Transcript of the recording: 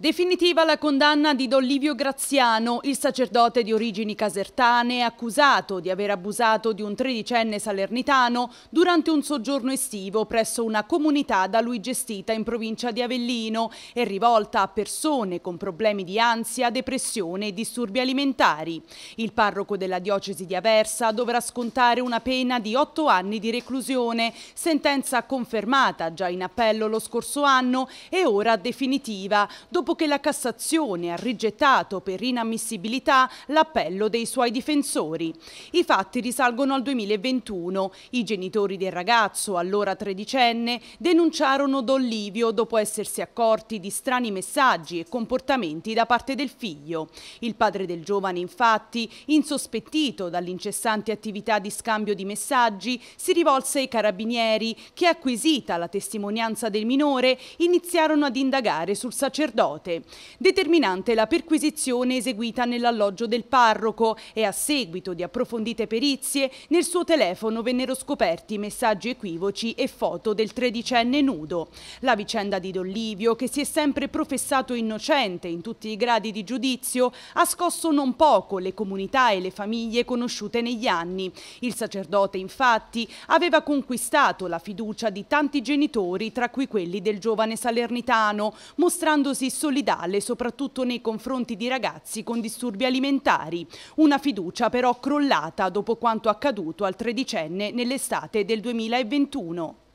Definitiva la condanna di Don Livio Graziano, il sacerdote di origini casertane, accusato di aver abusato di un tredicenne salernitano durante un soggiorno estivo presso una comunità da lui gestita in provincia di Avellino e rivolta a persone con problemi di ansia, depressione e disturbi alimentari. Il parroco della diocesi di Aversa dovrà scontare una pena di otto anni di reclusione, sentenza confermata già in appello lo scorso anno e ora definitiva, dopo dopo che la Cassazione ha rigettato per inammissibilità l'appello dei suoi difensori. I fatti risalgono al 2021. I genitori del ragazzo, allora tredicenne, denunciarono Don Livio dopo essersi accorti di strani messaggi e comportamenti da parte del figlio. Il padre del giovane, infatti, insospettito dall'incessante attività di scambio di messaggi, si rivolse ai carabinieri che, acquisita la testimonianza del minore, iniziarono ad indagare sul sacerdote sacerdote. Determinante la perquisizione eseguita nell'alloggio del parroco e a seguito di approfondite perizie nel suo telefono vennero scoperti messaggi equivoci e foto del tredicenne nudo. La vicenda di Don Livio, che si è sempre professato innocente in tutti i gradi di giudizio, ha scosso non poco le comunità e le famiglie conosciute negli anni. Il sacerdote, infatti, aveva conquistato la fiducia di tanti genitori, tra cui quelli del giovane salernitano, mostrandosi solidale soprattutto nei confronti di ragazzi con disturbi alimentari. Una fiducia però crollata dopo quanto accaduto al tredicenne nell'estate del 2021.